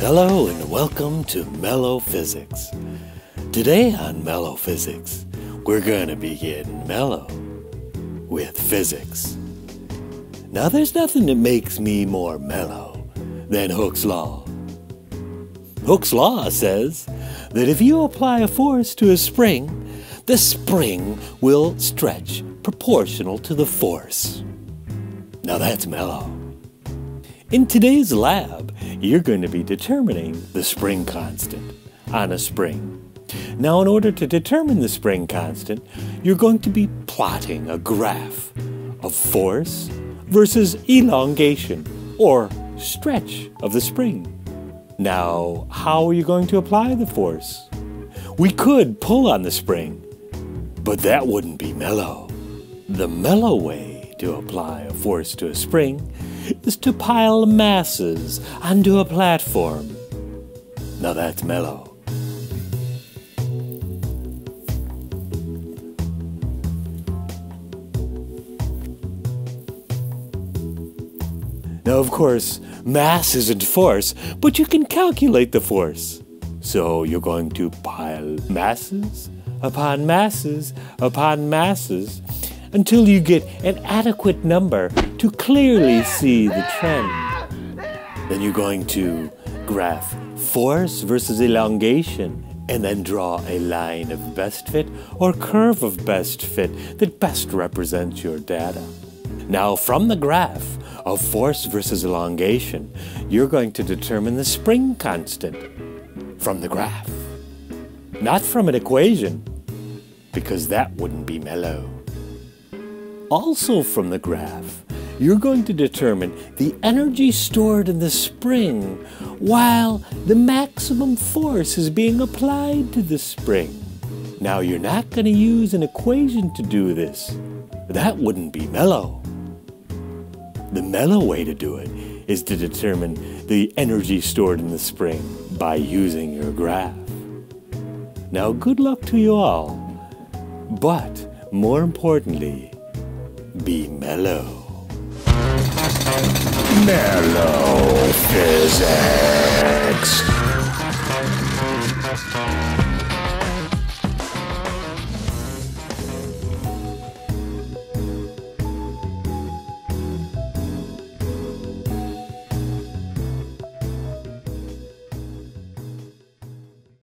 Hello and welcome to Mellow Physics. Today on Mellow Physics, we're going to be getting mellow with physics. Now, there's nothing that makes me more mellow than Hooke's Law. Hooke's Law says that if you apply a force to a spring, the spring will stretch proportional to the force. Now that's mellow. In today's lab, you're going to be determining the spring constant on a spring. Now, in order to determine the spring constant, you're going to be plotting a graph of force versus elongation or stretch of the spring. Now, how are you going to apply the force? We could pull on the spring, but that wouldn't be mellow. The mellow way to apply a force to a spring is to pile masses onto a platform. Now that's mellow. Now, of course, mass isn't force, but you can calculate the force. So you're going to pile masses upon masses upon masses until you get an adequate number to clearly see the trend. Then you're going to graph force versus elongation and then draw a line of best fit or curve of best fit that best represents your data. Now, from the graph of force versus elongation, you're going to determine the spring constant from the graph, not from an equation, because that wouldn't be mellow. Also, from the graph, you're going to determine the energy stored in the spring while the maximum force is being applied to the spring. Now, you're not going to use an equation to do this. That wouldn't be mellow. The mellow way to do it is to determine the energy stored in the spring by using your graph. Now, good luck to you all, but more importantly, be mellow. Mellow Physics.